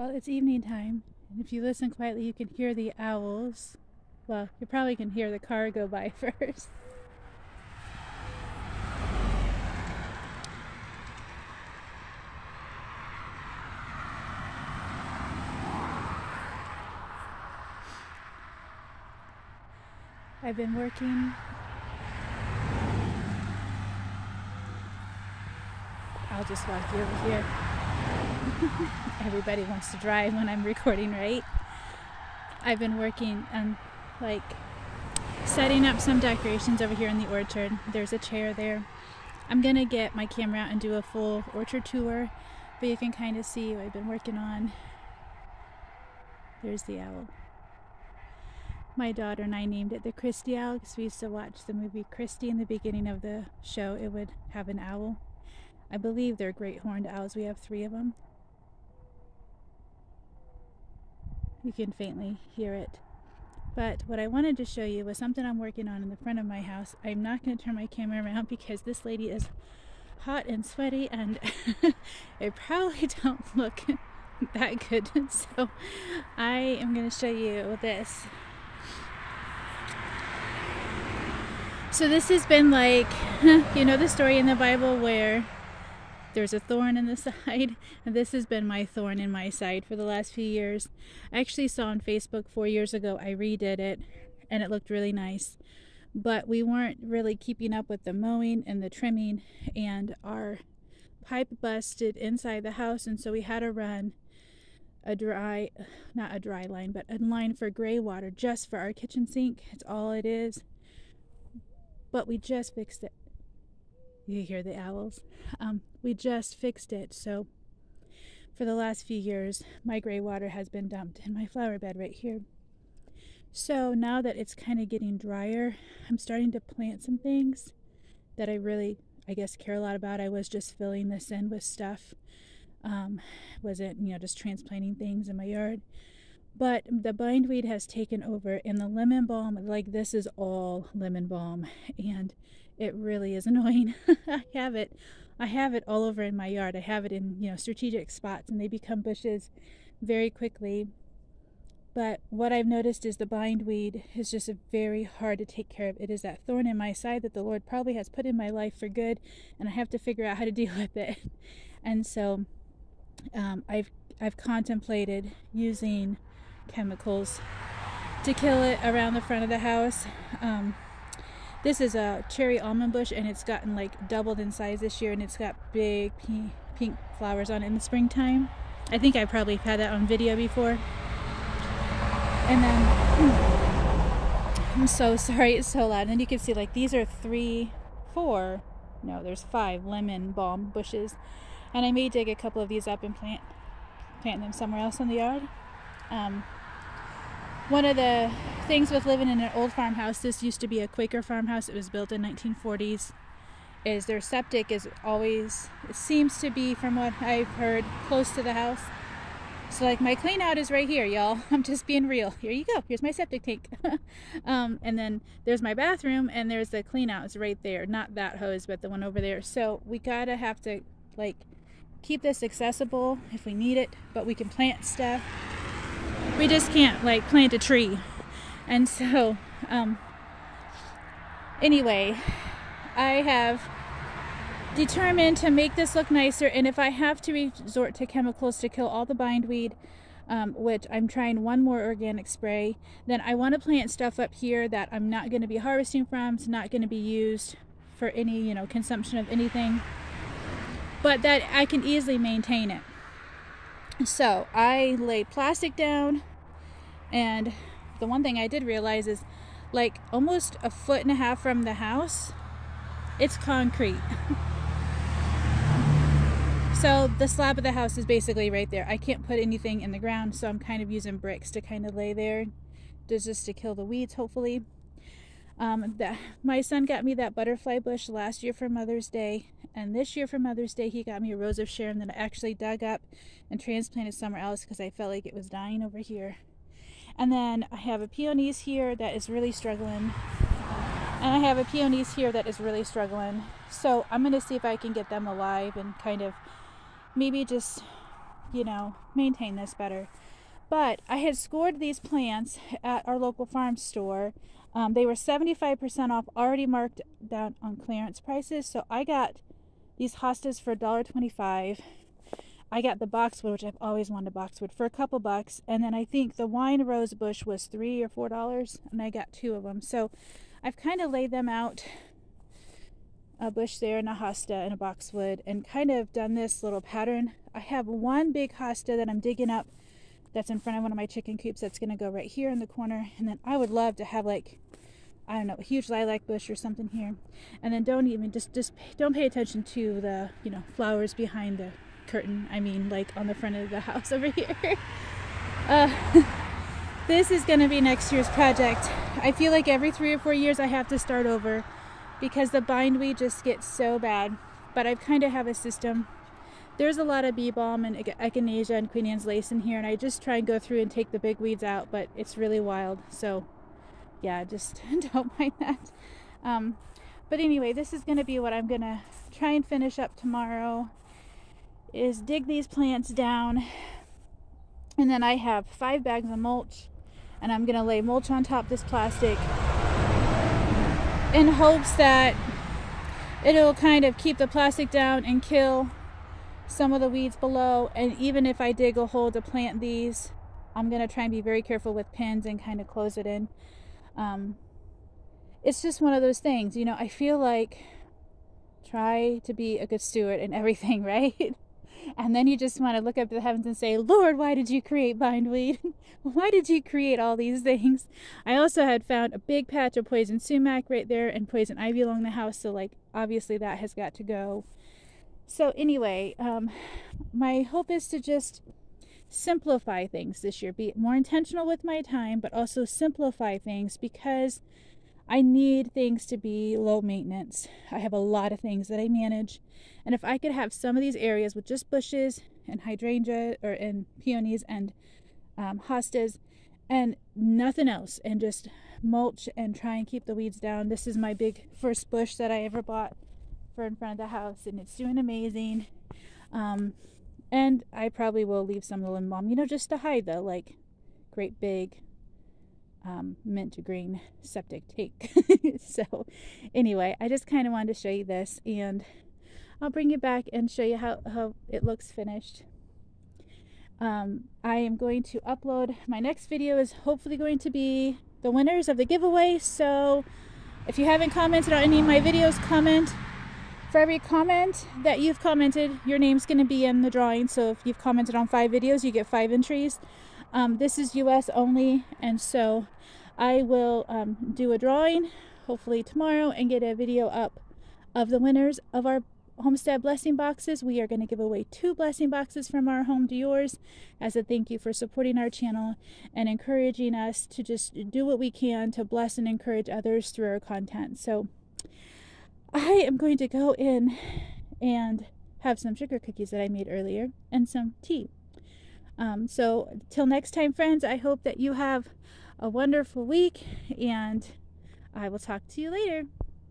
Well, it's evening time, and if you listen quietly, you can hear the owls. Well, you probably can hear the car go by first. I've been working. I'll just walk you over here. Everybody wants to drive when I'm recording, right? I've been working on like setting up some decorations over here in the orchard. There's a chair there. I'm gonna get my camera out and do a full orchard tour, but you can kind of see what I've been working on. There's the owl. My daughter and I named it the Christy Owl because we used to watch the movie Christy in the beginning of the show. It would have an owl. I believe they're great horned owls. We have three of them. You can faintly hear it. But what I wanted to show you was something I'm working on in the front of my house. I'm not going to turn my camera around because this lady is hot and sweaty and it probably don't look that good. So I am going to show you this. So this has been like, you know the story in the Bible where there's a thorn in the side. And this has been my thorn in my side for the last few years. I actually saw on facebook four years ago i redid it and it looked really nice. But we weren't really keeping up with the mowing and the trimming and our pipe busted inside the house and so we had to run a dry not a dry line but a line for gray water just for our kitchen sink. It's all it is. But we just fixed it you hear the owls. Um, we just fixed it, so for the last few years, my gray water has been dumped in my flower bed right here. So now that it's kind of getting drier, I'm starting to plant some things that I really, I guess, care a lot about. I was just filling this in with stuff. Um, wasn't, you know, just transplanting things in my yard. But the bindweed has taken over, and the lemon balm, like this is all lemon balm, and it really is annoying. I have it. I have it all over in my yard. I have it in, you know, strategic spots and they become bushes very quickly. But what I've noticed is the bindweed is just a very hard to take care of. It is that thorn in my side that the Lord probably has put in my life for good, and I have to figure out how to deal with it. And so um, I've I've contemplated using chemicals to kill it around the front of the house. Um, this is a cherry almond bush and it's gotten like doubled in size this year and it's got big pink, flowers on it in the springtime. I think I probably had that on video before. And then, I'm so sorry, it's so loud. And you can see like these are three, four, no, there's five lemon balm bushes. And I may dig a couple of these up and plant, plant them somewhere else in the yard. Um, one of the things with living in an old farmhouse, this used to be a Quaker farmhouse, it was built in 1940s, is their septic is always, it seems to be, from what I've heard, close to the house. So like my clean out is right here, y'all. I'm just being real. Here you go. Here's my septic tank. um, and then there's my bathroom and there's the clean out is right there. Not that hose, but the one over there. So we gotta have to like keep this accessible if we need it, but we can plant stuff we just can't like plant a tree. And so, um, anyway, I have determined to make this look nicer. And if I have to resort to chemicals to kill all the bindweed, um, which I'm trying one more organic spray, then I want to plant stuff up here that I'm not going to be harvesting from. It's not going to be used for any, you know, consumption of anything, but that I can easily maintain it. So I laid plastic down, and the one thing I did realize is like almost a foot and a half from the house, it's concrete. so the slab of the house is basically right there. I can't put anything in the ground, so I'm kind of using bricks to kind of lay there, just to kill the weeds, hopefully. Um, the, my son got me that butterfly bush last year for Mother's Day, and this year for Mother's Day, he got me a rose of Sharon that I actually dug up and transplanted somewhere else because I felt like it was dying over here. And then I have a peonies here that is really struggling. And I have a peonies here that is really struggling. So I'm going to see if I can get them alive and kind of maybe just you know, maintain this better. But I had scored these plants at our local farm store. Um, they were 75% off, already marked down on clearance prices. So I got these hostas for $1.25. I got the boxwood, which I've always wanted a boxwood, for a couple bucks. And then I think the wine rose bush was three or four dollars, and I got two of them. So I've kind of laid them out a bush there and a hosta and a boxwood and kind of done this little pattern. I have one big hosta that I'm digging up that's in front of one of my chicken coops that's going to go right here in the corner. And then I would love to have like, I don't know, a huge lilac bush or something here. And then don't even, just, just don't pay attention to the, you know, flowers behind the curtain. I mean, like on the front of the house over here. uh, this is going to be next year's project. I feel like every three or four years I have to start over because the bindweed just gets so bad. But I kind of have a system there's a lot of bee balm and echinacea and Queen Anne's lace in here, and I just try and go through and take the big weeds out, but it's really wild. So, yeah, just don't mind that. Um, but anyway, this is going to be what I'm going to try and finish up tomorrow is dig these plants down. And then I have five bags of mulch and I'm to lay mulch on top this plastic in hopes that it'll kind of keep the plastic down and kill some of the weeds below and even if I dig a hole to plant these I'm gonna try and be very careful with pins and kind of close it in um, it's just one of those things you know I feel like try to be a good steward in everything right and then you just want to look up to the heavens and say Lord why did you create bindweed why did you create all these things? I also had found a big patch of poison sumac right there and poison ivy along the house so like obviously that has got to go. So, anyway, um, my hope is to just simplify things this year, be more intentional with my time, but also simplify things because I need things to be low maintenance. I have a lot of things that I manage, and if I could have some of these areas with just bushes and hydrangea or and peonies and um, hostas and nothing else, and just mulch and try and keep the weeds down. This is my big first bush that I ever bought for in front of the house, and it's doing amazing. Um, and I probably will leave some of the lemon balm, you know, just to hide the like great big um, mint green septic tank. so, anyway, I just kind of wanted to show you this, and I'll bring you back and show you how, how it looks finished. Um, I am going to upload my next video is hopefully going to be the winners of the giveaway. So, if you haven't commented on any of my videos, comment for every comment that you've commented, your name's going to be in the drawing. So if you've commented on five videos, you get five entries. Um, this is US only, and so I will um, do a drawing hopefully tomorrow and get a video up of the winners of our homestead blessing boxes. We are going to give away two blessing boxes from our home to yours as a thank you for supporting our channel and encouraging us to just do what we can to bless and encourage others through our content. So I am going to go in and have some sugar cookies that I made earlier and some tea. Um, so, till next time, friends, I hope that you have a wonderful week and I will talk to you later.